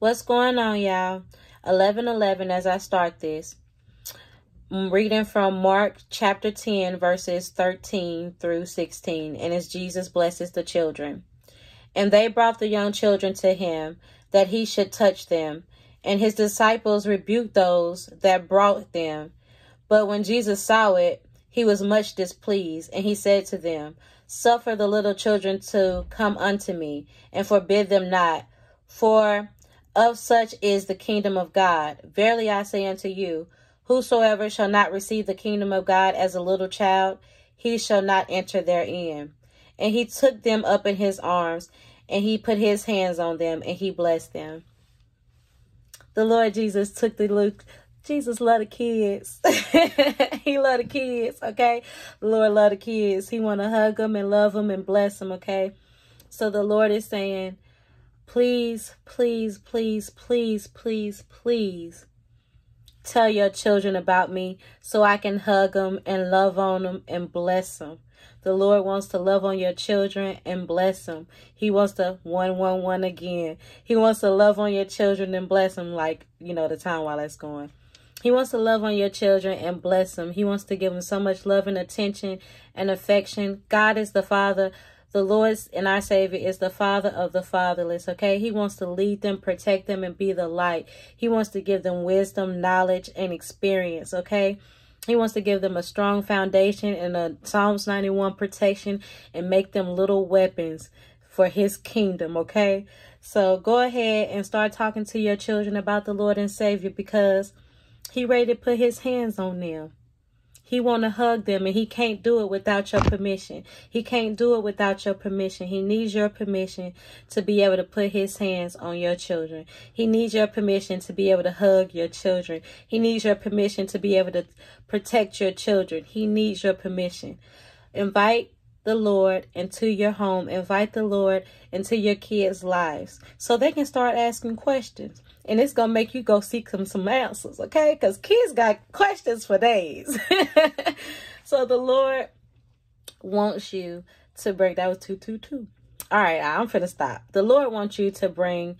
What's going on, y'all? 11 11 as I start this. I'm reading from Mark chapter 10, verses 13 through 16, and as Jesus blesses the children. And they brought the young children to him, that he should touch them. And his disciples rebuked those that brought them. But when Jesus saw it, he was much displeased, and he said to them, Suffer the little children to come unto me, and forbid them not, for of such is the kingdom of God. Verily I say unto you, whosoever shall not receive the kingdom of God as a little child, he shall not enter therein. And he took them up in his arms, and he put his hands on them, and he blessed them. The Lord Jesus took the Luke. Jesus love the kids. he love the kids, okay? The Lord love the kids. He want to hug them and love them and bless them, okay? So the Lord is saying, Please, please, please, please, please, please tell your children about me so I can hug them and love on them and bless them. The Lord wants to love on your children and bless them. He wants to one, one, one again. He wants to love on your children and bless them like, you know, the time while that's going. He wants to love on your children and bless them. He wants to give them so much love and attention and affection. God is the Father the Lord and our Savior is the Father of the fatherless, okay? He wants to lead them, protect them, and be the light. He wants to give them wisdom, knowledge, and experience, okay? He wants to give them a strong foundation and a Psalms 91 protection and make them little weapons for his kingdom, okay? So go ahead and start talking to your children about the Lord and Savior because he ready to put his hands on them. He want to hug them and he can't do it without your permission. He can't do it without your permission. He needs your permission to be able to put his hands on your children. He needs your permission to be able to hug your children. He needs your permission to be able to protect your children. He needs your permission. Invite the Lord into your home. Invite the Lord into your kids' lives so they can start asking questions. And it's going to make you go seek some, some answers, okay? Because kids got questions for days. so the Lord wants you to bring, that was 222. All right, I'm finna stop. The Lord wants you to bring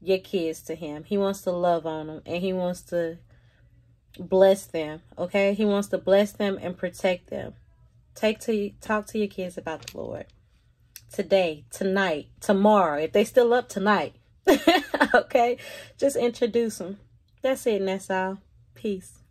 your kids to him. He wants to love on them and he wants to bless them, okay? He wants to bless them and protect them. Take to talk to your kids about the Lord. Today, tonight, tomorrow, if they still up tonight. okay? Just introduce them. That's it, and that's all. Peace.